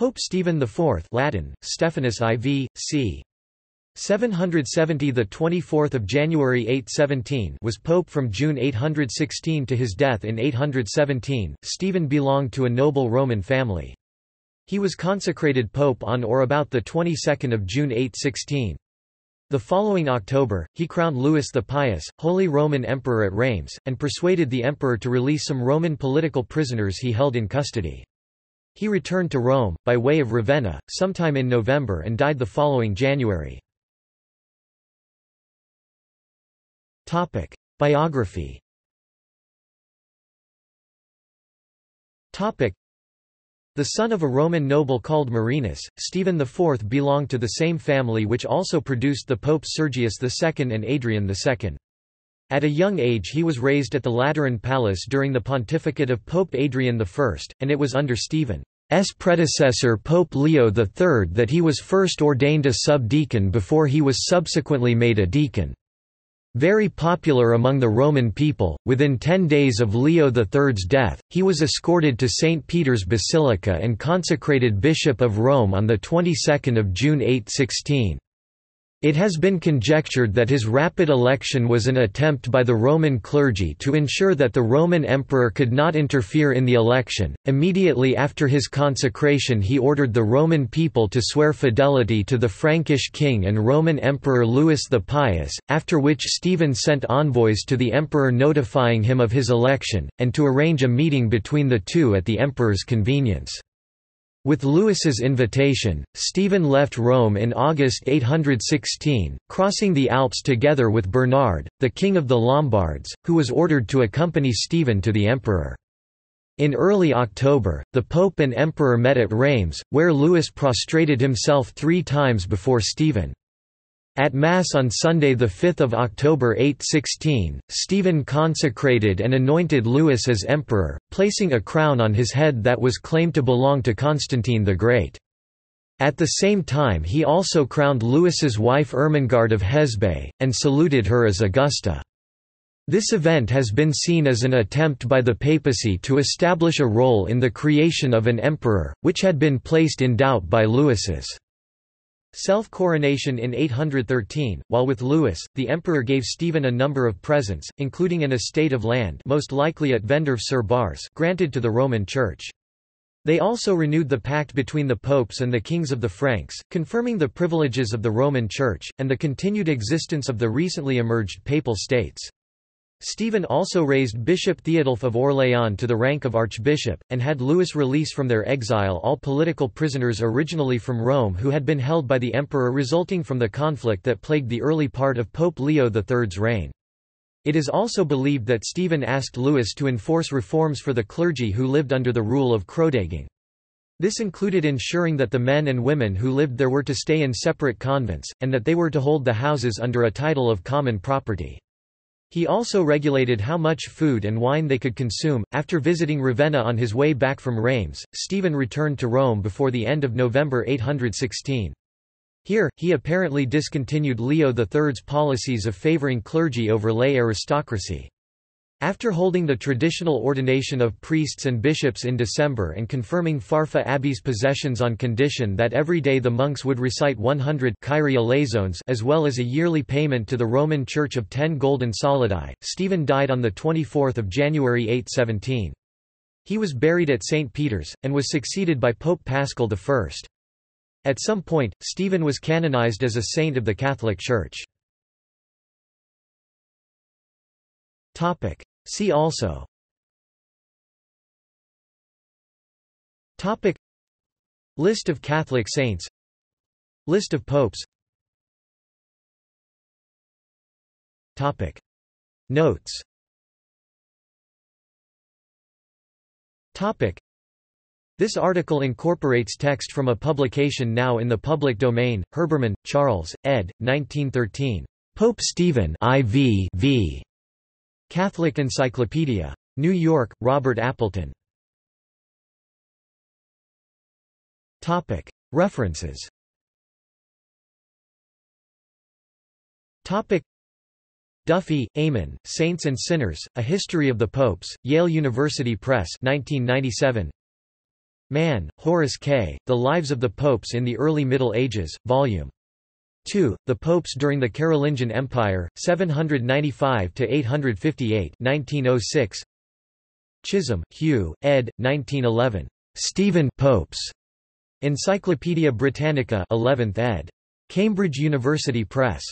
Pope Stephen IV Latin, Stephanus IV, c. 770 the 24th of January 817 was pope from June 816 to his death in 817. Stephen belonged to a noble Roman family. He was consecrated pope on or about the 22nd of June 816. The following October, he crowned Louis the Pious, Holy Roman Emperor at Reims, and persuaded the emperor to release some Roman political prisoners he held in custody. He returned to Rome, by way of Ravenna, sometime in November and died the following January. Biography the son of a Roman noble called Marinus, Stephen IV belonged to the same family which also produced the popes Sergius II and Adrian II. At a young age he was raised at the Lateran Palace during the pontificate of Pope Adrian I, and it was under Stephen's predecessor Pope Leo III that he was first ordained a sub-deacon before he was subsequently made a deacon. Very popular among the Roman people, within ten days of Leo III's death, he was escorted to St. Peter's Basilica and consecrated Bishop of Rome on the 22nd of June 816. It has been conjectured that his rapid election was an attempt by the Roman clergy to ensure that the Roman emperor could not interfere in the election. Immediately after his consecration, he ordered the Roman people to swear fidelity to the Frankish king and Roman emperor Louis the Pious, after which Stephen sent envoys to the emperor notifying him of his election, and to arrange a meeting between the two at the emperor's convenience. With Louis's invitation, Stephen left Rome in August 816, crossing the Alps together with Bernard, the king of the Lombards, who was ordered to accompany Stephen to the emperor. In early October, the pope and emperor met at Reims, where Louis prostrated himself three times before Stephen. At Mass on Sunday 5 October 816, Stephen consecrated and anointed Louis as emperor, placing a crown on his head that was claimed to belong to Constantine the Great. At the same time he also crowned Louis's wife Ermengarde of Hesbaye, and saluted her as Augusta. This event has been seen as an attempt by the papacy to establish a role in the creation of an emperor, which had been placed in doubt by Louis's Self-coronation in 813, while with Louis, the emperor gave Stephen a number of presents, including an estate of land most likely at Vendeuvre-sur-Barse granted to the Roman Church. They also renewed the pact between the popes and the kings of the Franks, confirming the privileges of the Roman Church, and the continued existence of the recently emerged Papal States. Stephen also raised Bishop Theodulf of Orléans to the rank of archbishop, and had Louis release from their exile all political prisoners originally from Rome who had been held by the emperor resulting from the conflict that plagued the early part of Pope Leo III's reign. It is also believed that Stephen asked Louis to enforce reforms for the clergy who lived under the rule of Chrodegang. This included ensuring that the men and women who lived there were to stay in separate convents, and that they were to hold the houses under a title of common property. He also regulated how much food and wine they could consume. After visiting Ravenna on his way back from Reims, Stephen returned to Rome before the end of November 816. Here, he apparently discontinued Leo III's policies of favoring clergy over lay aristocracy. After holding the traditional ordination of priests and bishops in December and confirming Farfa Abbey's possessions on condition that every day the monks would recite 100 as well as a yearly payment to the Roman Church of 10 golden solidi, Stephen died on 24 January 817. He was buried at St. Peter's, and was succeeded by Pope Paschal I. At some point, Stephen was canonized as a saint of the Catholic Church. See also. Topic. List of Catholic saints. List of popes. Topic. Notes. Topic. This article incorporates text from a publication now in the public domain, Herbermann, Charles, ed. 1913. Pope Stephen IV v. Catholic Encyclopedia. New York, Robert Appleton. References Duffy, Eamon, Saints and Sinners, A History of the Popes, Yale University Press 1997. Mann, Horace K., The Lives of the Popes in the Early Middle Ages, Vol. 2. The Popes during the Carolingian Empire, 795 to 858, 1906. Chisholm, Hugh, ed. 1911. Stephen Popes. Encyclopædia Britannica 11th ed. Cambridge University Press.